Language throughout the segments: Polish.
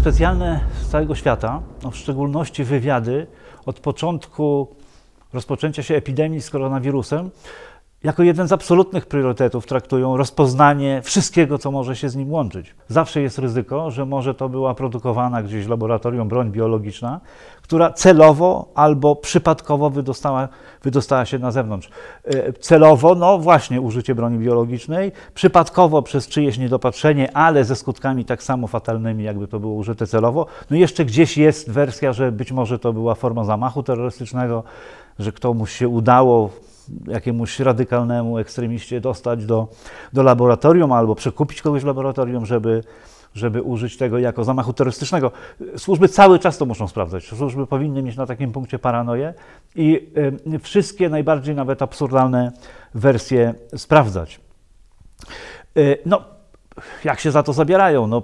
specjalne z całego świata, no w szczególności wywiady od początku rozpoczęcia się epidemii z koronawirusem, jako jeden z absolutnych priorytetów traktują rozpoznanie wszystkiego, co może się z nim łączyć. Zawsze jest ryzyko, że może to była produkowana gdzieś w laboratorium broń biologiczna, która celowo albo przypadkowo wydostała, wydostała się na zewnątrz. E, celowo, no właśnie, użycie broni biologicznej, przypadkowo przez czyjeś niedopatrzenie, ale ze skutkami tak samo fatalnymi, jakby to było użyte celowo. No jeszcze gdzieś jest wersja, że być może to była forma zamachu terrorystycznego, że komuś się udało jakiemuś radykalnemu ekstremiście dostać do, do laboratorium albo przekupić kogoś w laboratorium, żeby, żeby użyć tego jako zamachu terrorystycznego. Służby cały czas to muszą sprawdzać. Służby powinny mieć na takim punkcie paranoję i y, wszystkie najbardziej nawet absurdalne wersje sprawdzać. Y, no, jak się za to zabierają? No,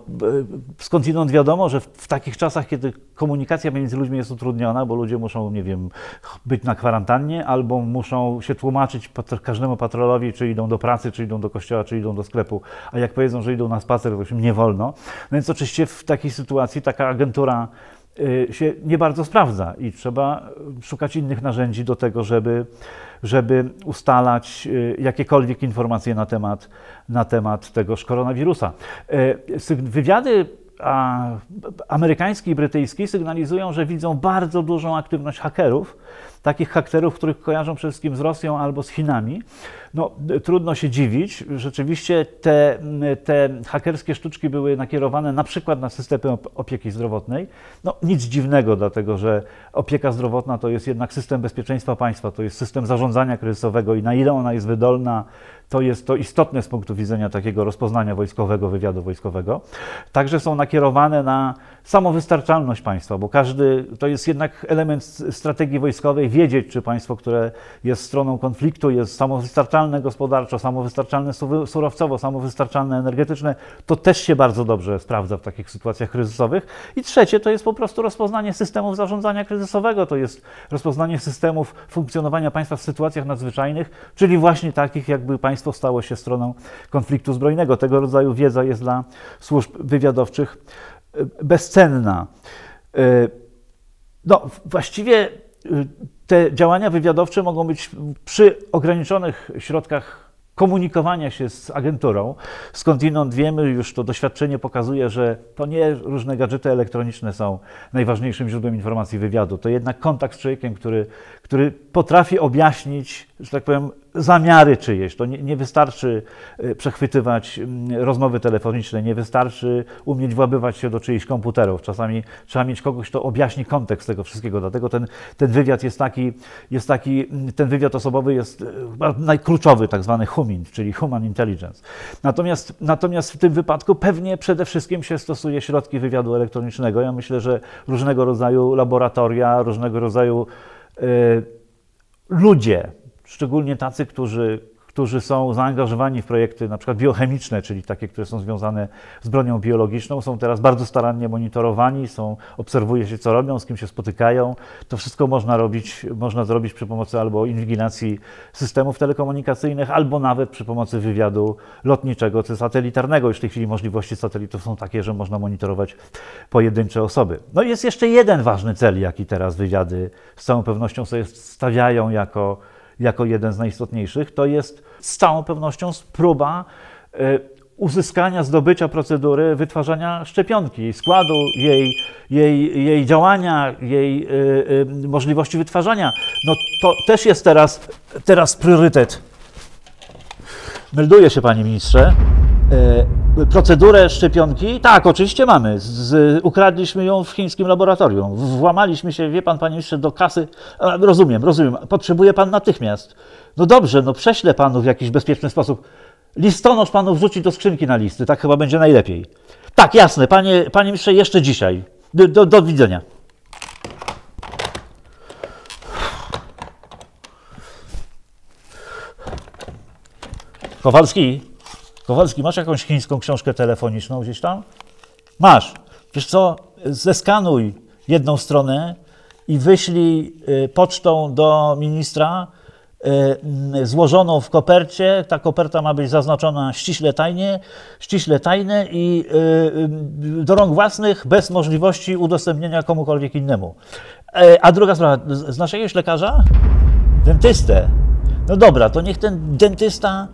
skądinąd wiadomo, że w, takich czasach, kiedy komunikacja między ludźmi jest utrudniona, bo ludzie muszą, nie wiem, być na kwarantannie, albo muszą się tłumaczyć każdemu patrolowi, czy idą do pracy, czy idą do kościoła, czy idą do sklepu, a jak powiedzą, że idą na spacer, to im nie wolno. No więc oczywiście w takiej sytuacji taka agentura się nie bardzo sprawdza i trzeba szukać innych narzędzi do tego, żeby żeby ustalać y, jakiekolwiek informacje na temat, na temat tegoż koronawirusa. Y, wywiady amerykański i brytyjski sygnalizują, że widzą bardzo dużą aktywność hakerów, takich hakerów, których kojarzą przede wszystkim z Rosją albo z Chinami. No, trudno się dziwić. Rzeczywiście te, te hakerskie sztuczki były nakierowane na przykład na systemy opieki zdrowotnej. No, nic dziwnego, dlatego że opieka zdrowotna to jest jednak system bezpieczeństwa państwa, to jest system zarządzania kryzysowego i na ile ona jest wydolna, to jest to istotne z punktu widzenia takiego rozpoznania wojskowego, wywiadu wojskowego. Także są nakierowane na samowystarczalność państwa, bo każdy, to jest jednak element strategii wojskowej, wiedzieć, czy państwo, które jest stroną konfliktu, jest samowystarczalne gospodarczo, samowystarczalne surowcowo, samowystarczalne energetyczne, to też się bardzo dobrze sprawdza w takich sytuacjach kryzysowych. I trzecie to jest po prostu rozpoznanie systemów zarządzania kryzysowego, to jest rozpoznanie systemów funkcjonowania państwa w sytuacjach nadzwyczajnych, czyli właśnie takich, jakby państwo stało się stroną konfliktu zbrojnego. Tego rodzaju wiedza jest dla służb wywiadowczych bezcenna. E, no, właściwie e, te działania wywiadowcze mogą być przy ograniczonych środkach komunikowania się z agenturą. Skądinąd wiemy, już to doświadczenie pokazuje, że to nie różne gadżety elektroniczne są najważniejszym źródłem informacji wywiadu. To jednak kontakt z człowiekiem, który, który potrafi objaśnić, że tak powiem, zamiary czyjeś. To nie, nie, wystarczy y, przechwytywać rozmowy telefoniczne, nie wystarczy umieć włabywać się do czyichś komputerów. Czasami trzeba mieć kogoś, kto objaśni kontekst tego wszystkiego. Dlatego ten, ten wywiad jest taki, jest taki, ten wywiad osobowy jest y, najkluczowy, tak zwany human, czyli human intelligence. Natomiast, natomiast w tym wypadku pewnie przede wszystkim się stosuje środki wywiadu elektronicznego. Ja myślę, że różnego rodzaju laboratoria, różnego rodzaju y, ludzie, szczególnie tacy, którzy, którzy są zaangażowani w projekty na przykład biochemiczne, czyli takie, które są związane z bronią biologiczną, są teraz bardzo starannie monitorowani, są, obserwuje się, co robią, z kim się spotykają. To wszystko można robić, można zrobić przy pomocy albo inwigilacji systemów telekomunikacyjnych, albo nawet przy pomocy wywiadu lotniczego czy satelitarnego. Już w tej chwili możliwości satelitów są takie, że można monitorować pojedyncze osoby. No i jest jeszcze jeden ważny cel, jaki teraz wywiady z całą pewnością sobie stawiają jako jako jeden z najistotniejszych, to jest z całą pewnością próba e, uzyskania, zdobycia procedury wytwarzania szczepionki, składu, jej, jej, jej działania, jej y, y, możliwości wytwarzania. No to też jest teraz, teraz priorytet. Melduje się, panie ministrze. Procedurę szczepionki, tak, oczywiście mamy. Z, ukradliśmy ją w chińskim laboratorium. Włamaliśmy się, wie pan, panie ministrze, do kasy. Rozumiem, rozumiem. Potrzebuje pan natychmiast. No dobrze, no prześlę panu w jakiś bezpieczny sposób. Listonosz panu wrzuci do skrzynki na listy, tak chyba będzie najlepiej. Tak, jasne, panie, panie ministrze, jeszcze dzisiaj. Do, do, do widzenia. Kowalski, Kowalski, masz jakąś chińską książkę telefoniczną gdzieś tam? Masz. Wiesz co, zeskanuj jedną stronę i wyślij y, pocztą do ministra y, złożoną w kopercie. Ta koperta ma być zaznaczona ściśle tajnie, ściśle tajne i y, do rąk własnych, bez możliwości udostępnienia komukolwiek innemu. E, a druga sprawa, znasz jakiegoś lekarza? Dentystę. No dobra, to niech ten dentysta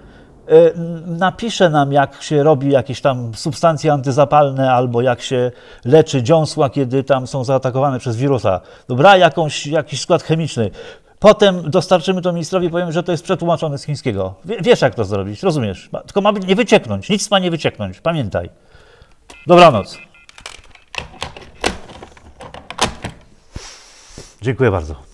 napisze nam, jak się robi jakieś tam substancje antyzapalne, albo jak się leczy dziąsła, kiedy tam są zaatakowane przez wirusa. Dobra, jakąś, jakiś skład chemiczny. Potem dostarczymy to ministrowi i powiemy, że to jest przetłumaczone z chińskiego. Wiesz, jak to zrobić, rozumiesz? Tylko ma nie wycieknąć, nic ma nie wycieknąć, pamiętaj. Dobranoc. Dziękuję bardzo.